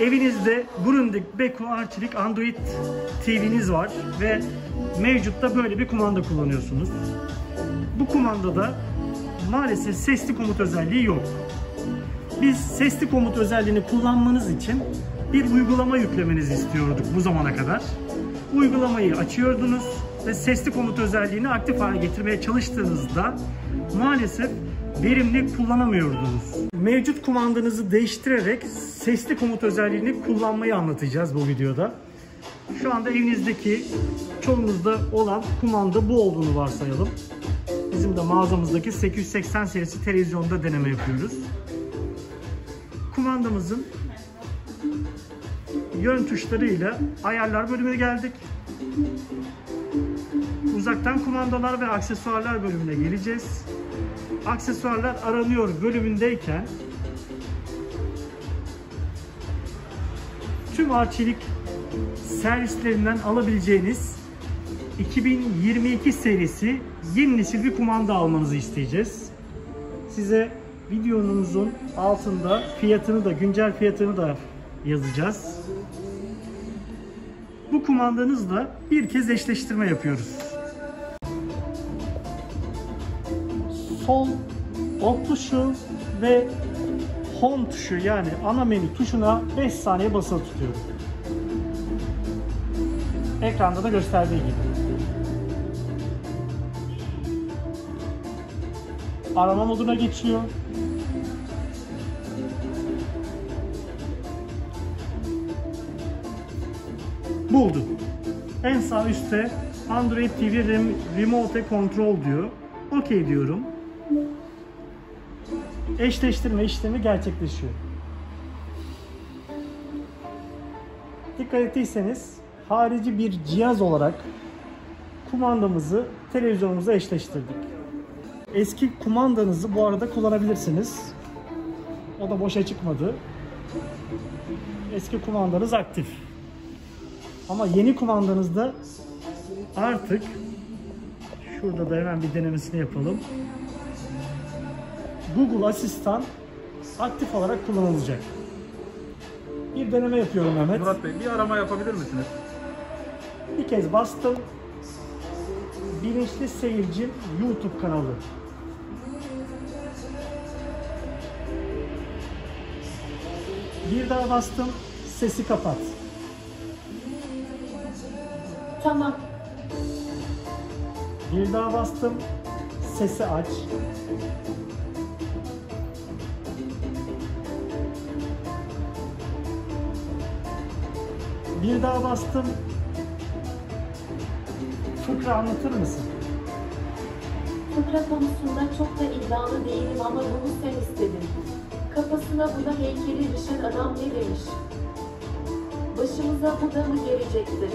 Evinizde Grundig Beko Arçelik Android TV'niz var ve mevcutta böyle bir kumanda kullanıyorsunuz. Bu kumandada maalesef sesli komut özelliği yok. Biz sesli komut özelliğini kullanmanız için bir uygulama yüklemenizi istiyorduk bu zamana kadar. Uygulamayı açıyordunuz ve sesli komut özelliğini aktif hale getirmeye çalıştığınızda maalesef verimli kullanamıyordunuz. Mevcut kumandanızı değiştirerek sesli komut özelliğini kullanmayı anlatacağız bu videoda. Şu anda evinizdeki çoğunuzda olan kumanda bu olduğunu varsayalım. Bizim de mağazamızdaki 880 serisi televizyonda deneme yapıyoruz. Kumandamızın yön tuşlarıyla ayarlar bölümüne geldik. Uzaktan kumandalar ve aksesuarlar bölümüne geleceğiz. Aksesuarlar aranıyor bölümündeyken tüm Arçelik servislerinden alabileceğiniz 2022 serisi yeni nesil bir kumanda almanızı isteyeceğiz. Size videomuzun altında fiyatını da güncel fiyatını da yazacağız. Bu kumandanızla bir kez eşleştirme yapıyoruz. Sol ok tuşu ve home tuşu yani ana menü tuşuna 5 saniye basılı tutuyorum. Ekranda da gösterdiği gibi. Arama moduna geçiyor. Buldu. En sağ üstte Android TV Rem- Remote Control diyor. OK diyorum. Eşleştirme işlemi gerçekleşiyor. Dikkat ettiyseniz harici bir cihaz olarak kumandamızı televizyonumuza eşleştirdik. Eski kumandanızı bu arada kullanabilirsiniz. O da boşa çıkmadı. Eski kumandanız aktif. Ama yeni kumandanızda artık şurada da hemen bir denemesini yapalım. Google Asistan aktif olarak kullanılacak. Bir deneme yapıyorum Mehmet. Murat Bey bir arama yapabilir misiniz? Bir kez bastım. Bilinçli Seyircim YouTube kanalı. Bir daha bastım. Sesi kapat. Tamam. Bir daha bastım. Sesi aç. Bir daha bastım. Fıkra anlatır mısın? Fıkra konusunda çok da iddialı değilim ama bunu sen istedin. Kafasına buna heykeli düşen adam ne demiş? Başımıza bu da mı gelecekti?